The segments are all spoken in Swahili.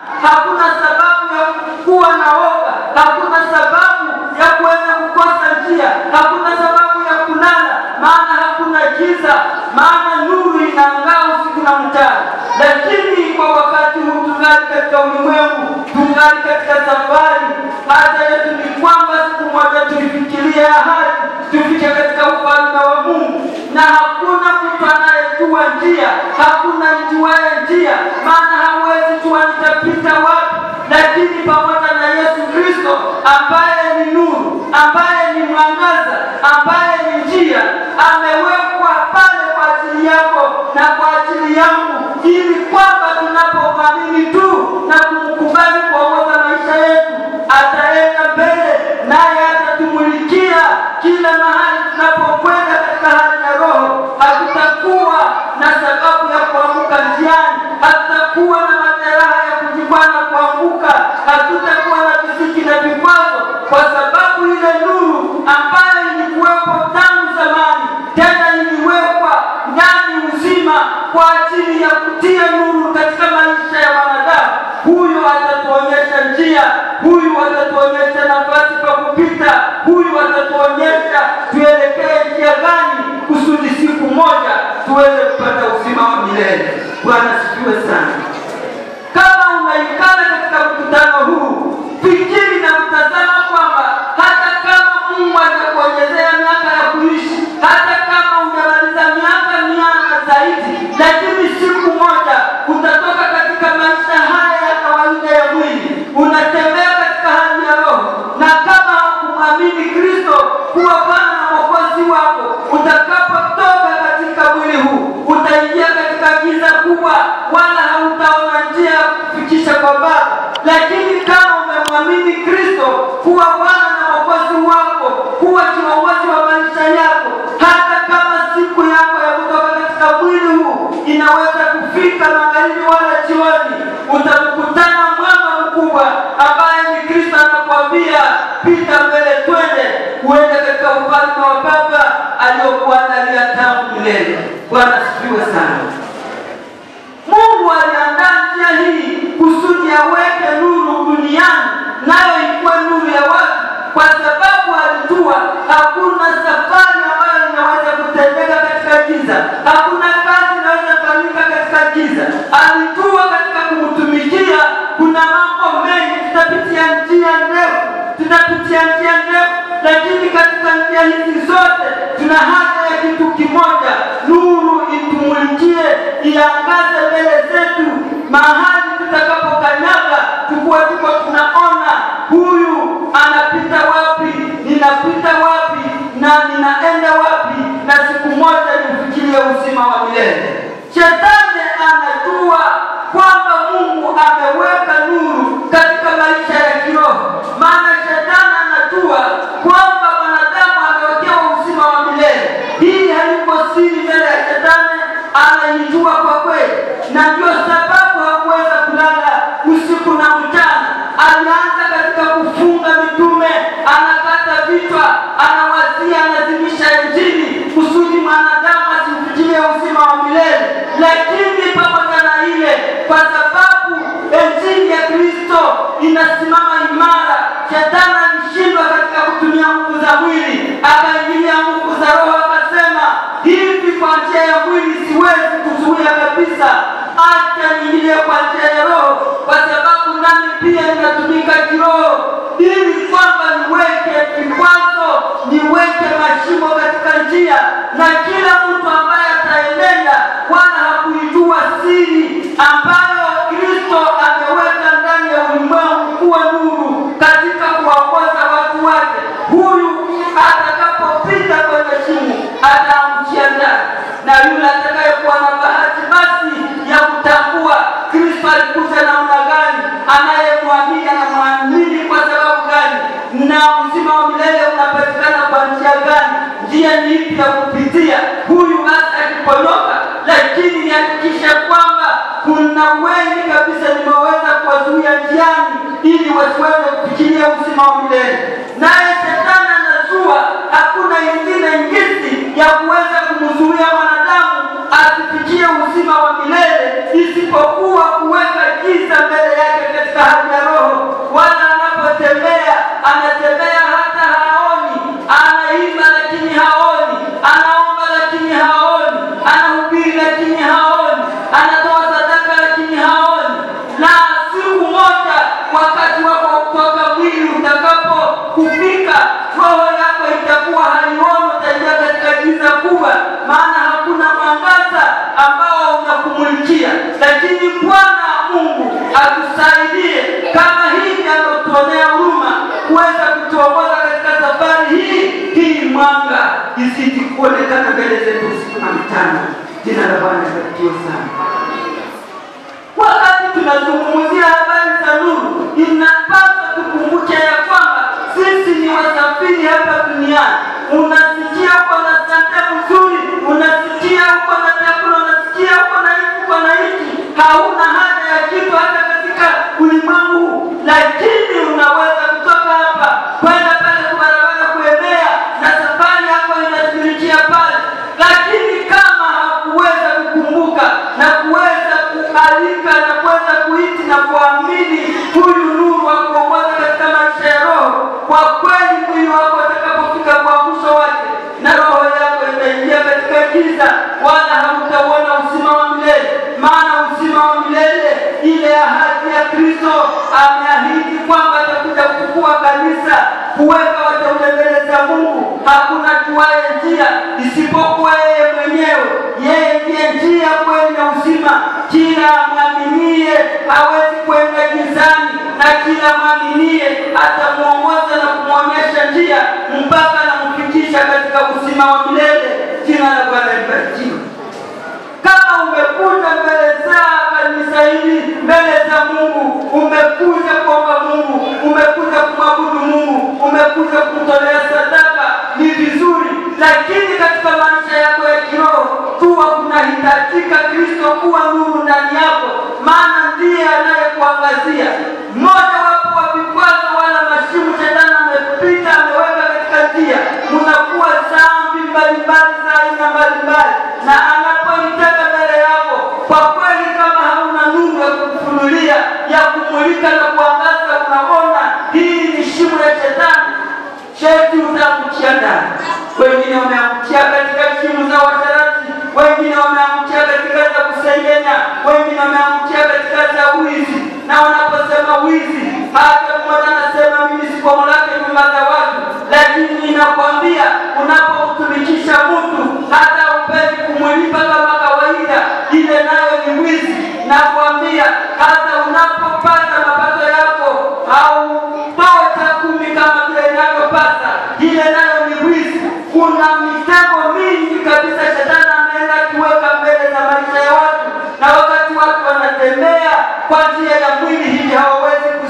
Hakuna sababu ya kuwa na woga, hakuna sababu ya kuweza kukosa njia, hakuna sababu ya kulala, maana hakuna giza, maana nuru inaangaa usiku na mchana. Lakini kwa wakati huu tungali katika ulimwengu, tungali katika safari. Hata yetu ni kwamba siku moja tuifikirie ambaye ni nuru, ambaye ni mwangaza, ambaye atatuonyesha njia, huyu atatuonyesha nafasi pa kupita, huyu atatuonyesha tuelekee njia gani, kusudi siku moja tuweze kupata uzima wa milele. Bwana sifiwe sana. Kama unaikana katika mkutano huu, fikiri utakapotoka katika mwili huu, utaingia katika giza kubwa, wala hautaona njia ya kufikisha kwa Baba. Lakini kama umemwamini Kristo kuwa Bwana na Mwokozi wako, kuwa kiongozi wa maisha yako, hata kama siku yako ya kutoka katika mwili huu inaweza kufika magharibi wala jioni, utamkutana mwamba mkubwa ambaye ni Kristo anakuambia, pita mbele, twende uende katika ufalme wa Baba aliyokuandalia tangu milele. Bwana asifiwe sana. Mungu aliandaa njia hii kusudi aweke tutapitia njia ndefu, lakini katika njia hizi zote tuna haja ya kitu kimoja, nuru itumulikie, iangaze mbele zetu, mahali tutakapokanyaga, tukuwa tuko tunaona huyu anapita wapi, ninapita wapi na ninaenda wapi, na siku moja nifikirie uzima wa milele. Shetani anajua kwamba Mungu ameweka nuru katika maisha ya kiroho, maana shetani anajua kwamba mwanadamu amewekewa uzima wa milele. Hii haiko siri mbele ya shetani, anaijua kwa kweli, na ndio sababu hakuweza kulala usiku na mchana. Alianza katika kufunga mitume, anakata vichwa, anawazia, anazimisha Injili kusudi mwanadamu asifikirie uzima wa milele. Lakini pamoja na ile, kwa sababu Injili ya Kristo inasimama imara, shetani alishindwa katika kutumia nguvu za mwili, akaingilia kuzuia kabisa, acha niingie kwa njia ya Roho, kwa sababu nami pia ninatumika kiroho, ili kwamba niweke vikwazo, niweke mashimo katika njia, na kila mtu ambaye ataenenda wala hakuijua siri ambayo Kristo ameweka ndani ya ulimwengu kuwa nuru katika kuwaongoza watu wake, huyu atakapopita kwenye shimo ataangukia ndani, na yule atakayekuwa na bahati basi ya kutambua Kristo alikuja namna gani, anayemwamini anamwamini kwa sababu gani, na uzima wa milele unapatikana kwa njia gani, njia ni ipi ya kupitia, huyu hasa akiponyoka. Lakini nihakikishe kwamba kuna wengi ambao. Lakini Bwana Mungu atusaidie kama hivi anavyotuonea huruma kuweza kutuongoza katika safari hii hii, mwanga isiti kuonekana mbele zetu usiku na mchana. Jina la Bwana libarikiwe sana. Wakati tunazungumzia habari za nuru, inapaswa tukumbuke ya kwamba sisi ni wasafiri hapa duniani. Unasikia huyu nuru wa kuongoza katika maisha ya roho, kwa kweli mwili wako atakapofika kwa mwisho wake na roho yako itaingia katika giza, wala hautauona uzima wa milele. Maana uzima wa milele, ile ahadi ya Kristo, ameahidi kwamba atakuja kuchukua kanisa, kuweka wateule mbele za Mungu. Hakuna juaye njia isipokuwa yeye mwenyewe. Yeye ndiye njia, kweli na uzima. Kila mwaminie hawezi kwenda gizani, na kila mwaminie atamuongoza na kumwonyesha njia mpaka anamfikisha katika uzima wa milele. Jina la Bwana libarikiwe. Kama umekuja mbele za kanisa hili, mbele za Mungu, umekuja kuomba Mungu, umekuja kumwabudu Mungu, umekuja kumtolea sadaka, ni vizuri, lakini katika maisha yako ya kiroho kuwa kunahitajika Kristo kuwa nuru ndani yako, anayekuangazia. Mmoja wapo wa vikwazo wala mashimu shetani amepita ameweka katika njia, munakuwa dhambi mbalimbali za aina mbalimbali, na anapoitaka mbele yako, kwa kweli kama hauna nuru ya kukufunulia ya kumulika na kuangaza, unaona hii ni shimu ya shetani, sheti utakuchia ndani. Wengine wizi, hata mmoja anasema mimi sikomolake nyumba za watu, lakini ninakwambia unapomtumikisha mtu hata upendi kumlipa kama kawaida, ile nayo ni wizi. Nakwambia hata unapopata mapato yako au pata kumi kama vile inavyopasa, ile nayo ni wizi. Kuna mitego mingi kabisa shetani ameenda kuweka mbele za maisha ya watu, na wakati watu wanatembea kwa njia ya mwili hivi hawawezi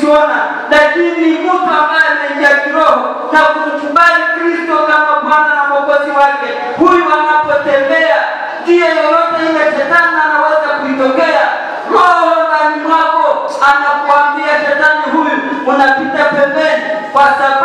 kuziona, lakini mtu ambaye ameingia kiroho na kumkubali Kristo kama Bwana na Mwokozi wake, huyu anapotembea njia yoyote ile shetani anaweza kuitokea. Roho ndani mwako, anakuambia shetani huyu unapita pembeni, kwa sababu